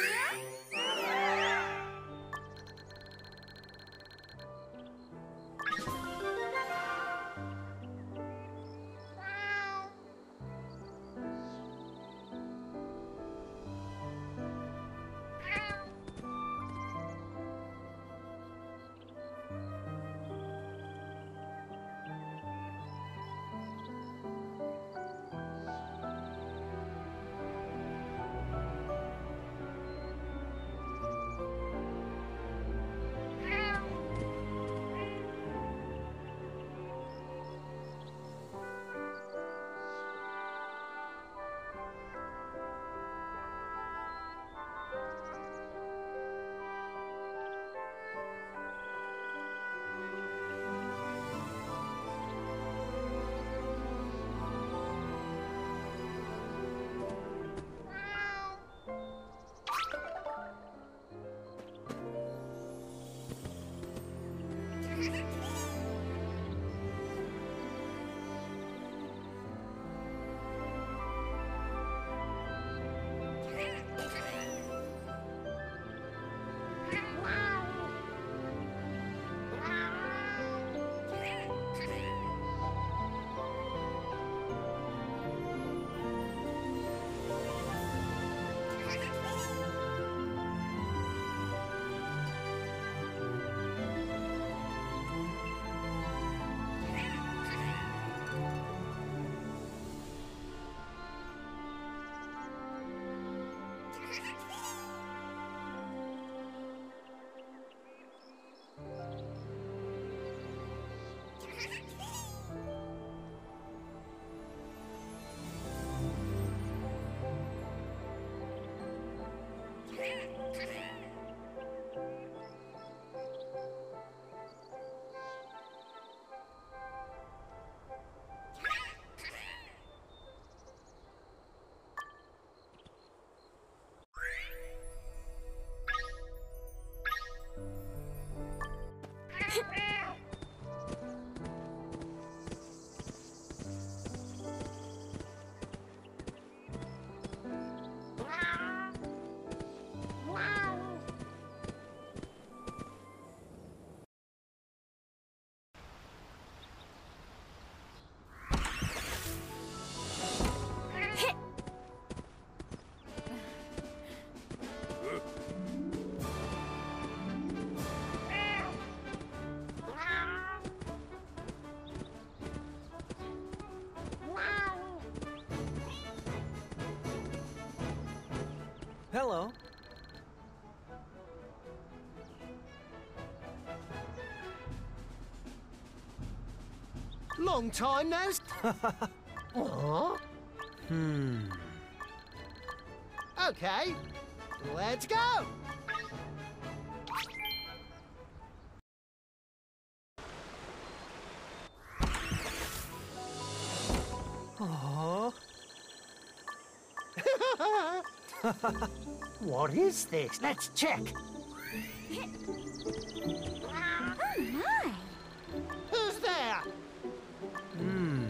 Yeah. Ha Hello. Long time no. s- Hmm. Okay, let's go. What is this? Let's check. Oh my! Who's there? Hmm.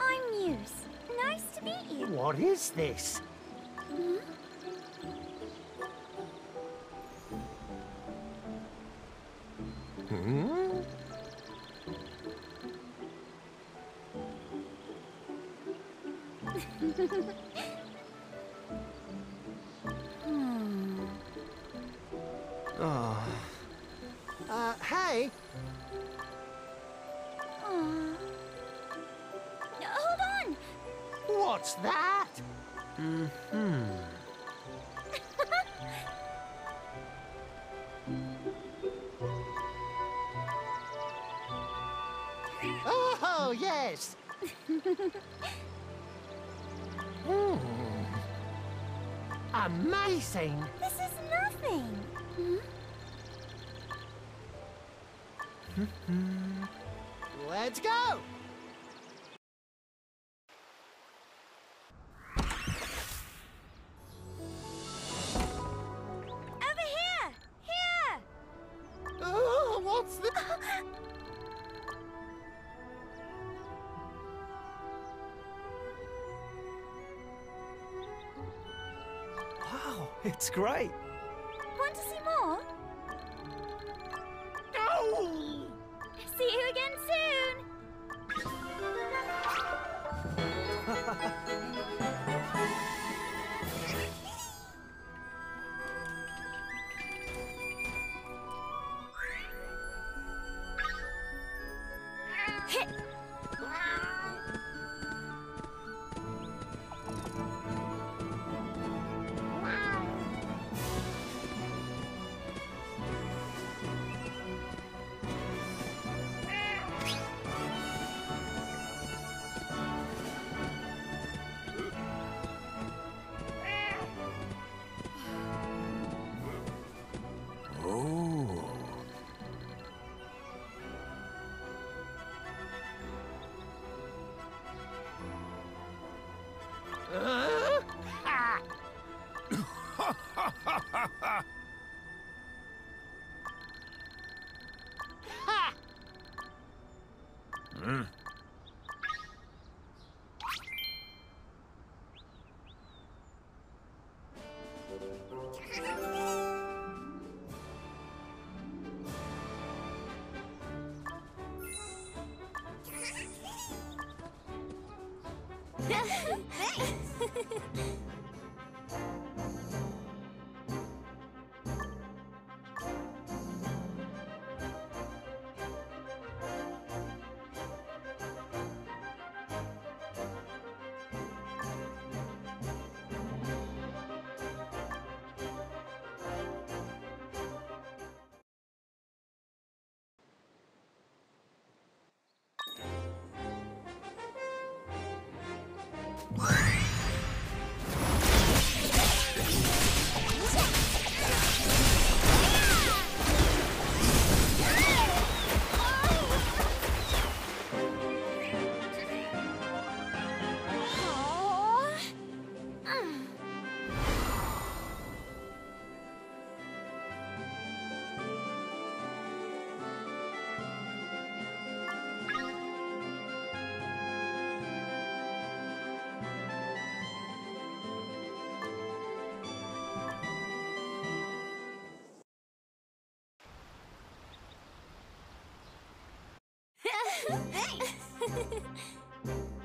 I'm Muse. Nice to meet you. What is this? Amazing. It's great. Hi.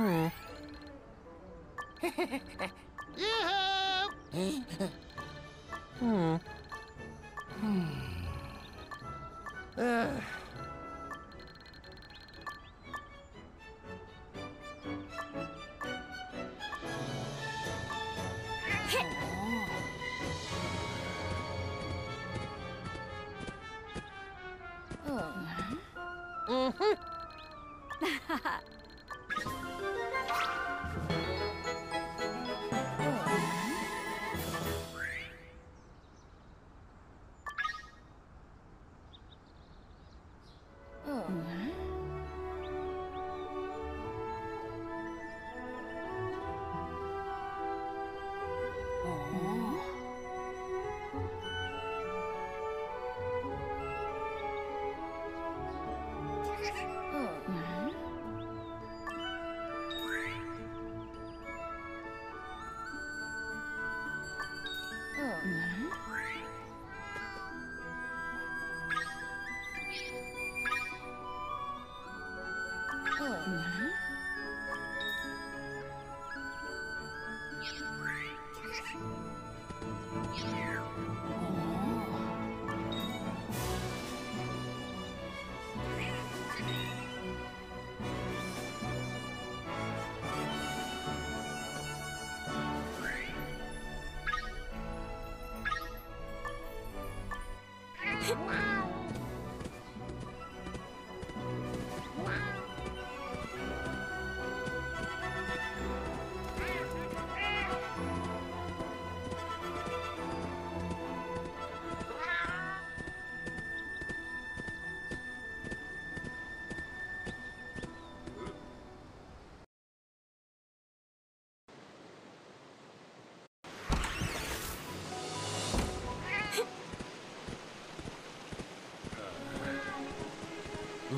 Hmm. Hmm. Uh,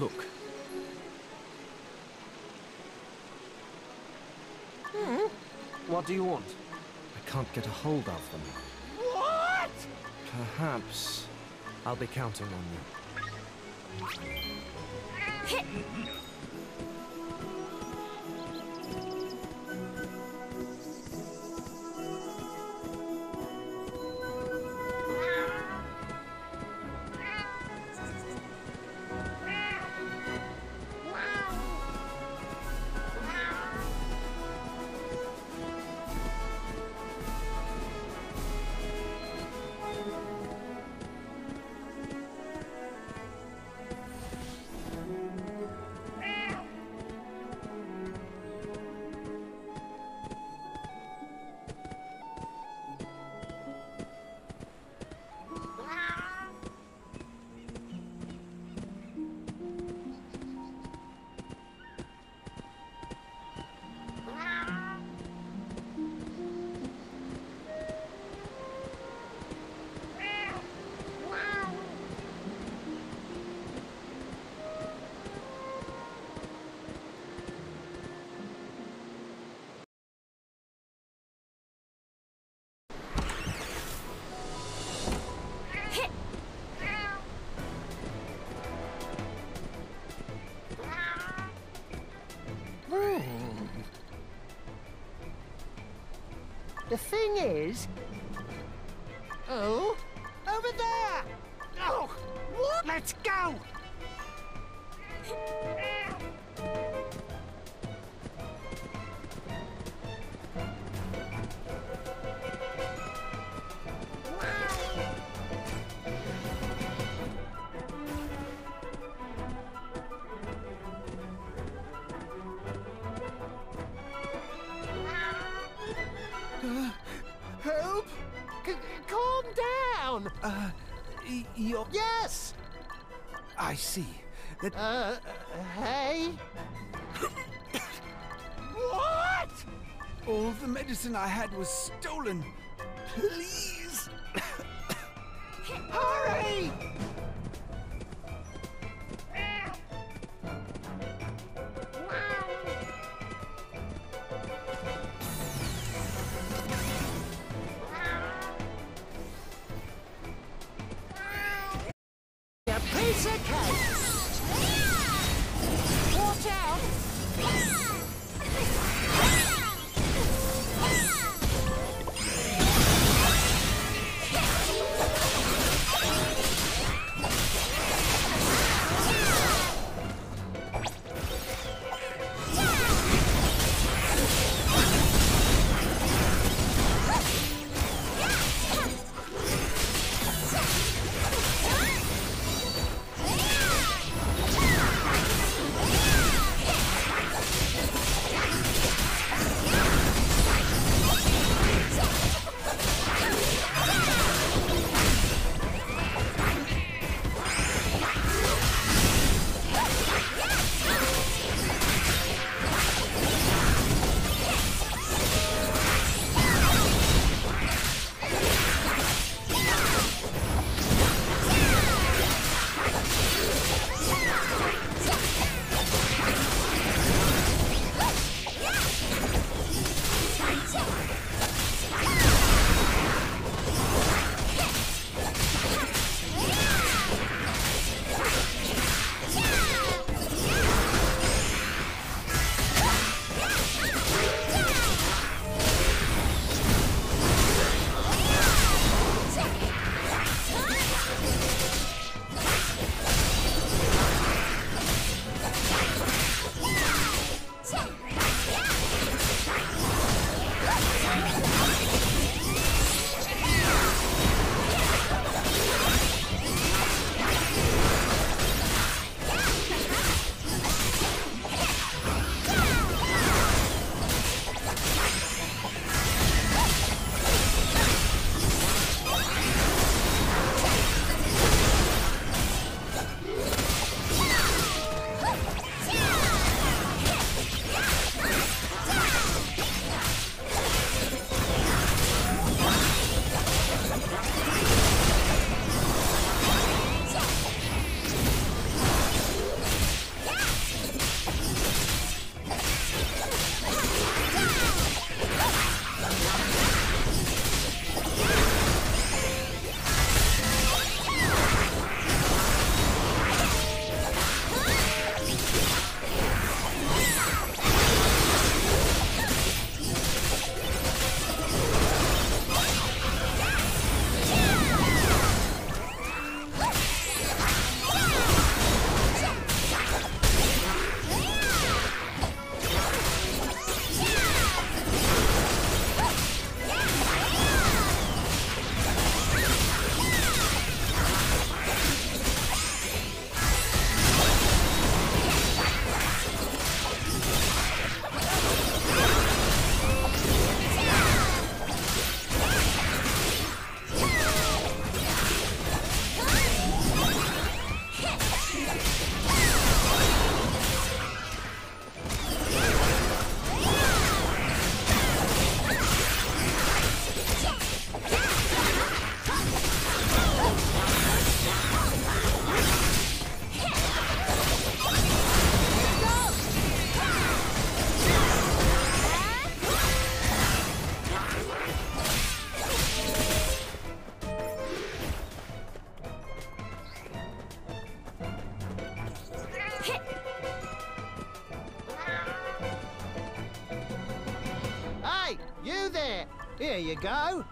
Look. Hmm? What do you want? I can't get a hold of them. What? Perhaps I'll be counting on you. Thing is... Oh, over there! Oh, what? Let's go! You go.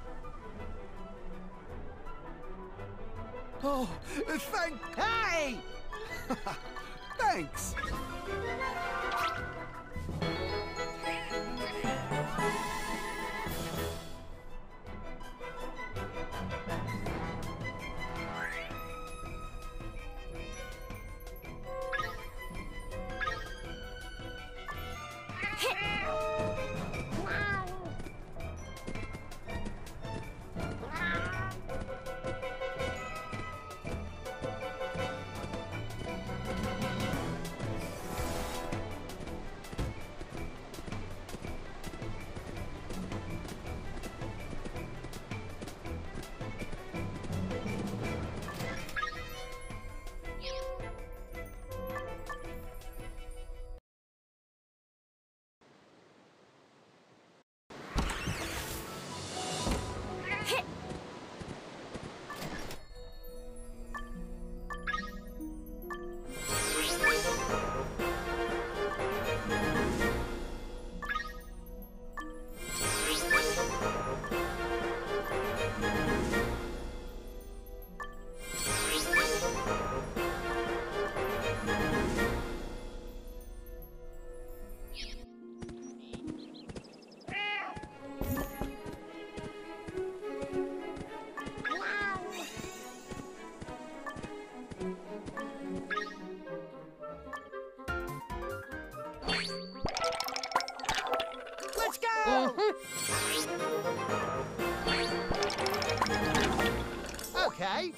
Okay.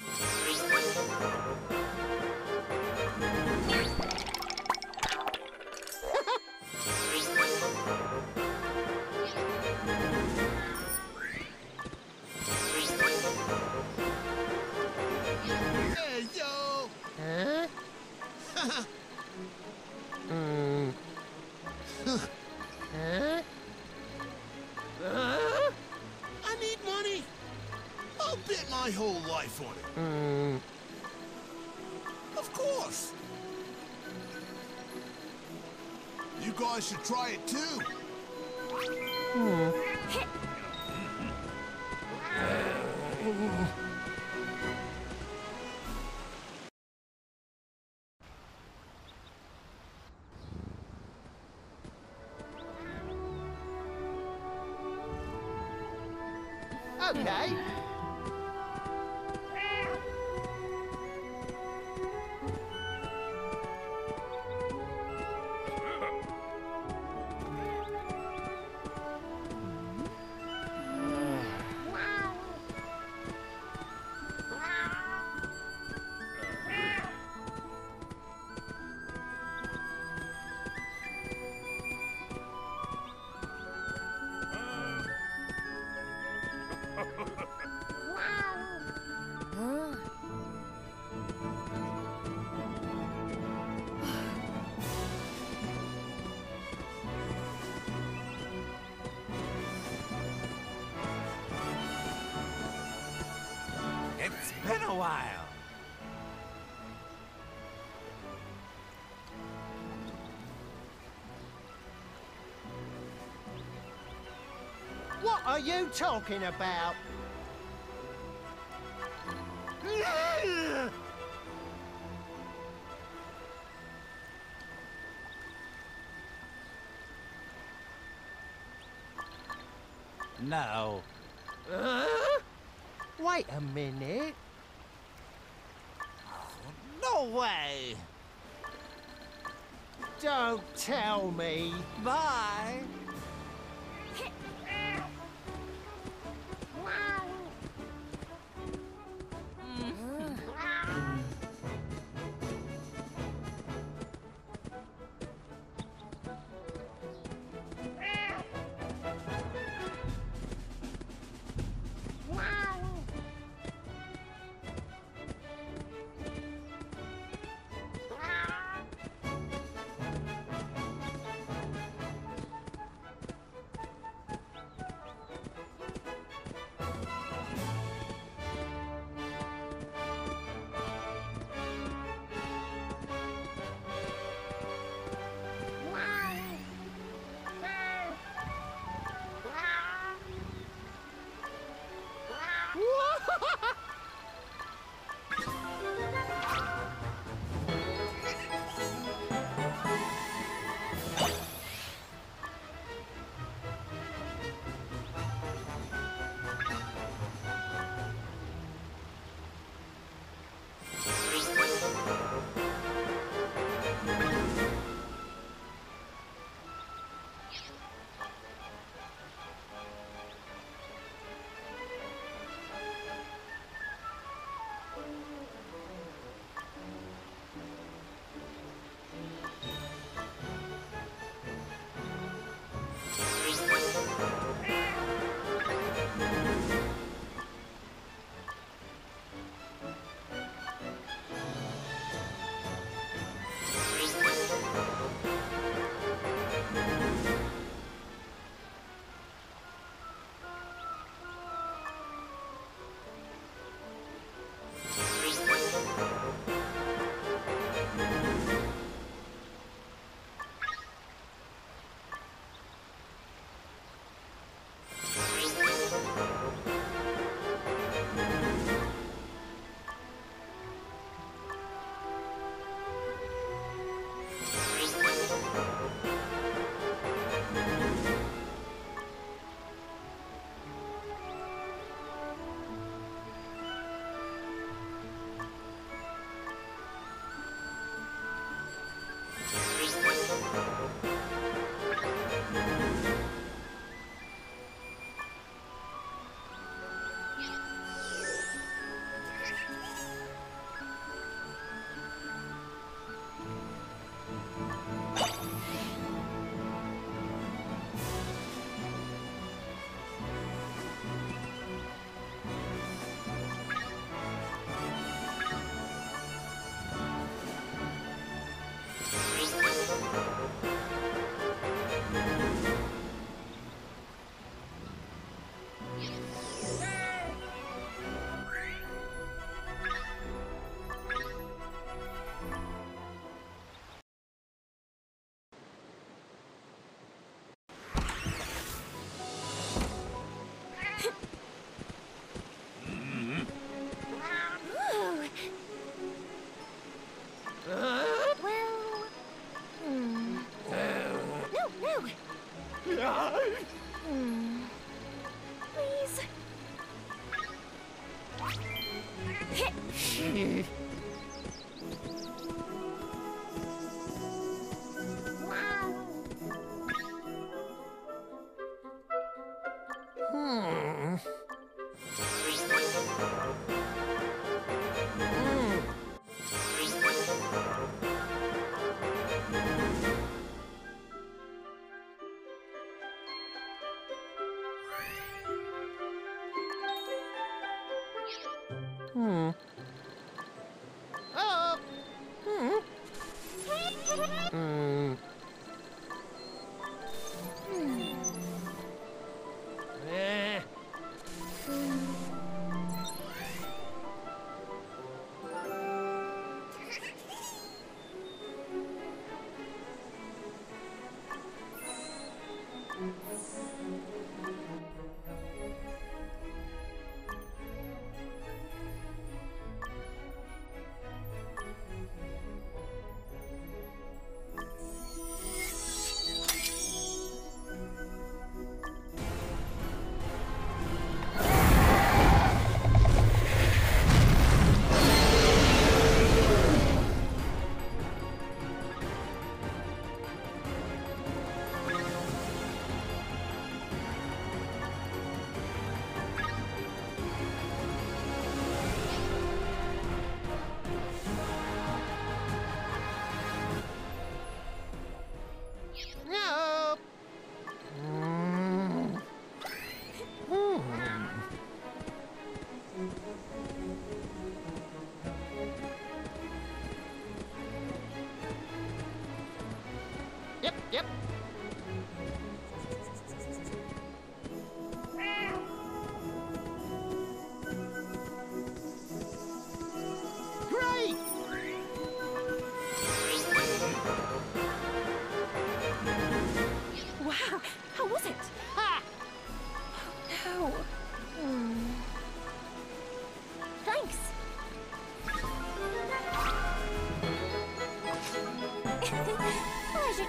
Life it. Hmm. Of course. You guys should try it too. Okay. Talking about? No. Huh? Wait a minute. No way. Don't tell me. Bye. alive!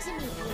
是你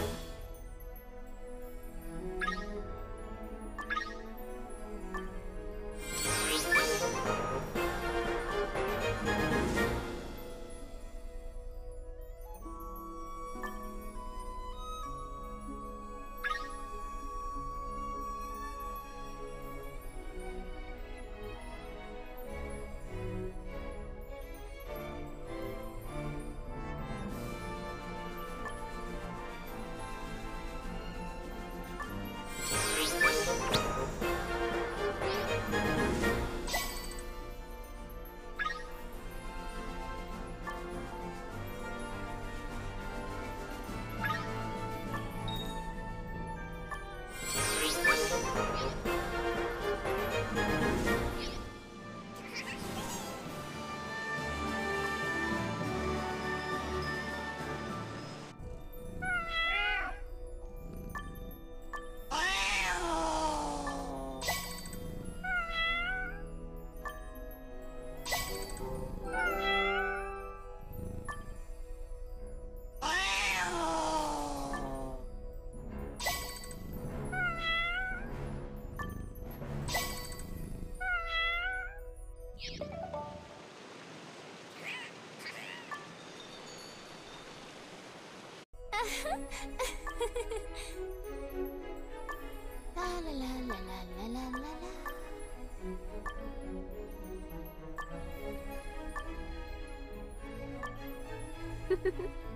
لا لا لا لا لا لا لا لا Ha ha ha.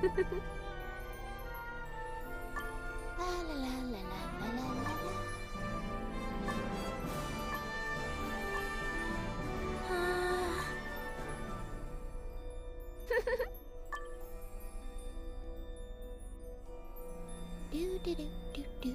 do do do do do.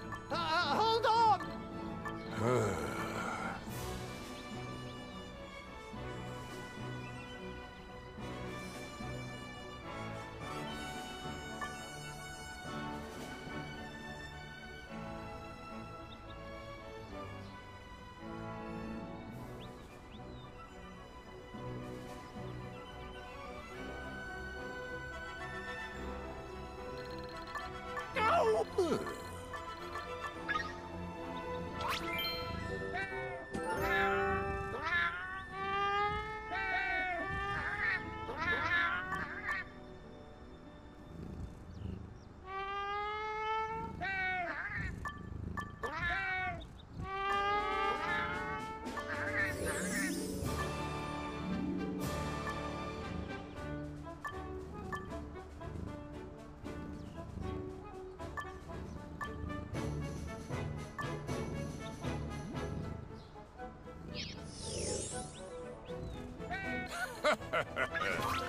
Good. Ha ha ha!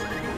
Ah!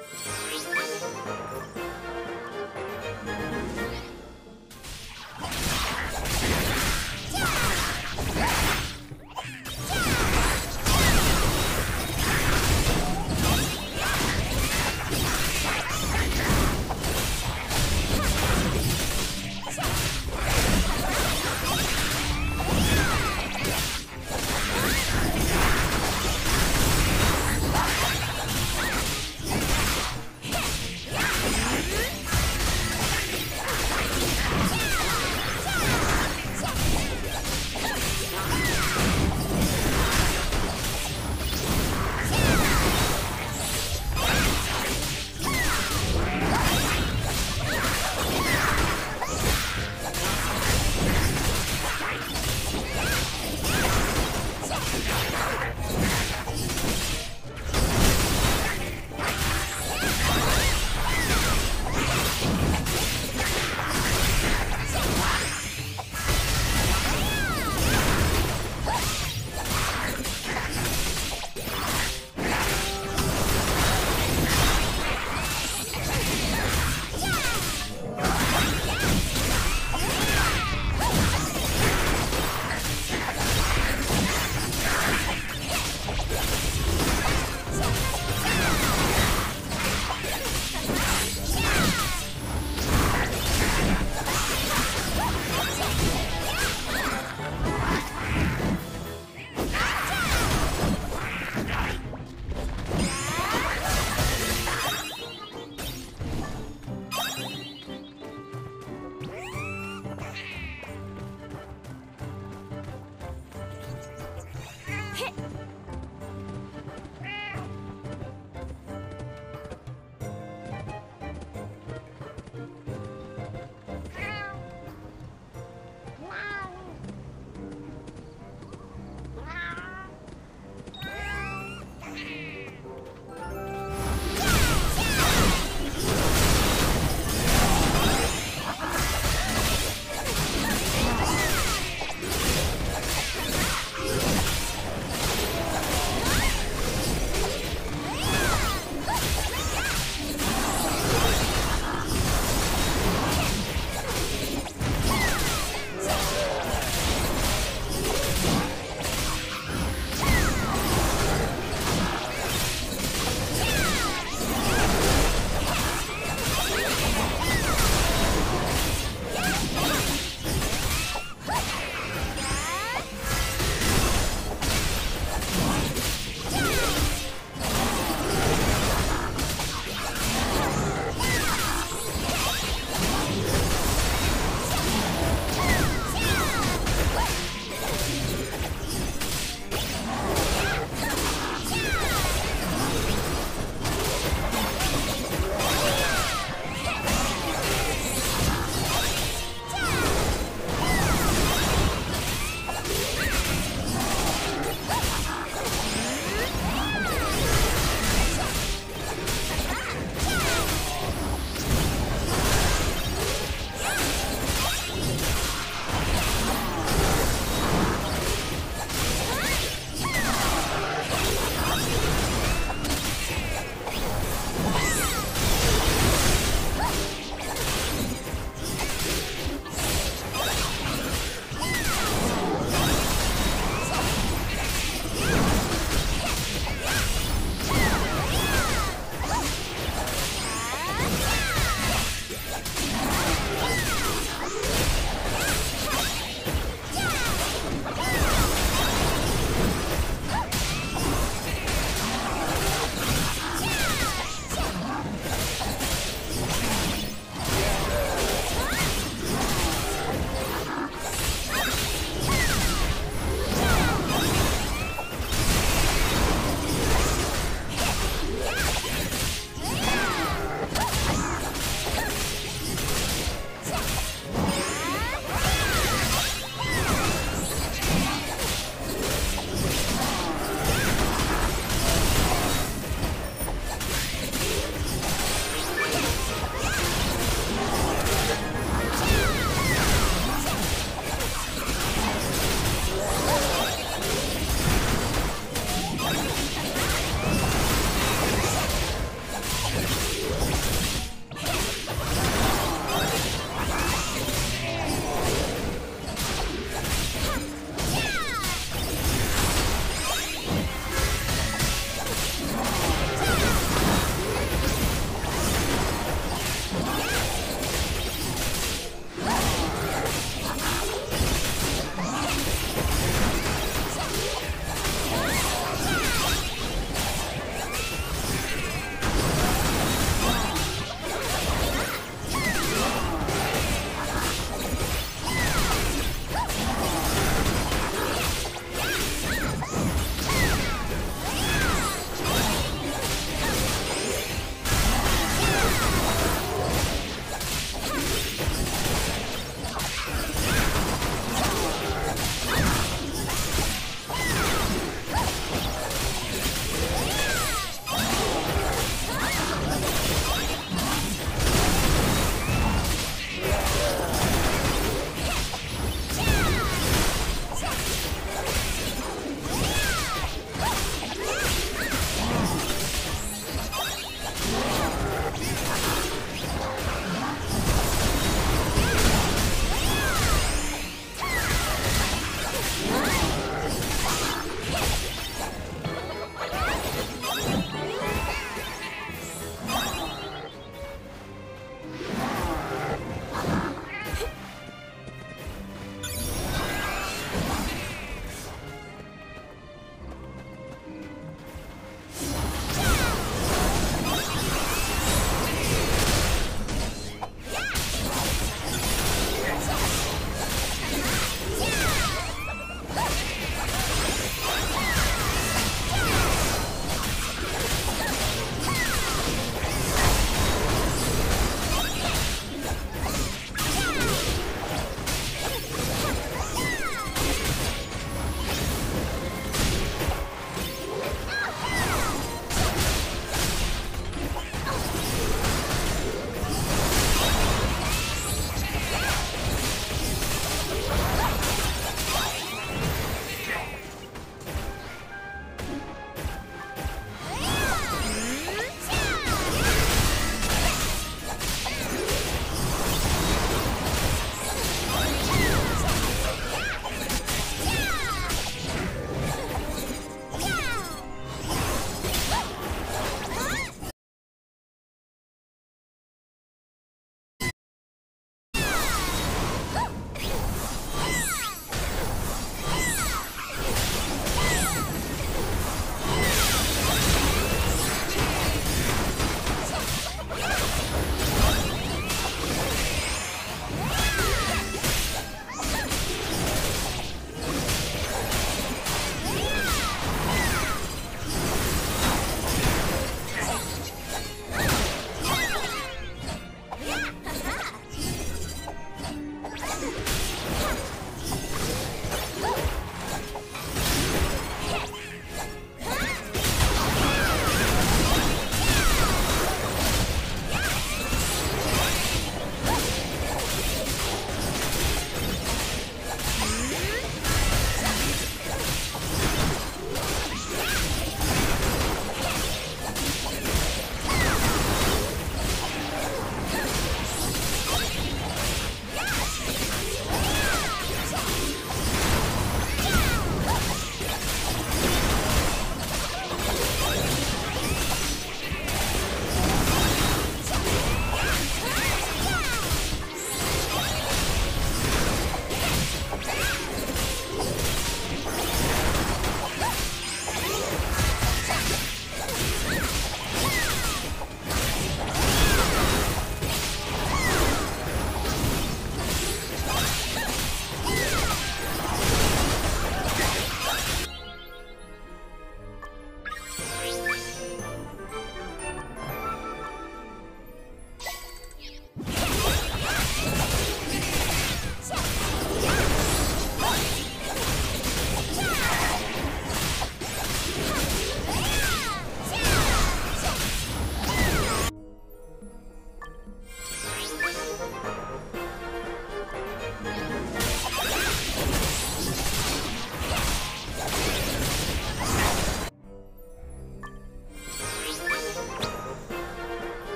Okay?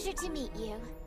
Pleasure to meet you.